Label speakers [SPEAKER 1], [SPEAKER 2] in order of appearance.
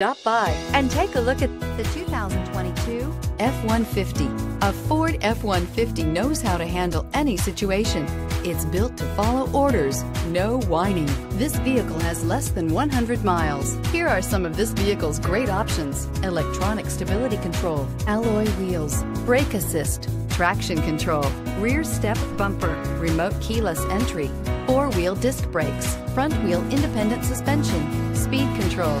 [SPEAKER 1] Stop by and take a look at the 2022 F-150. A Ford F-150 knows how to handle any situation. It's built to follow orders, no whining. This vehicle has less than 100 miles. Here are some of this vehicle's great options. Electronic stability control, alloy wheels, brake assist, traction control, rear step bumper, remote keyless entry, four-wheel disc brakes, front-wheel independent suspension, speed control,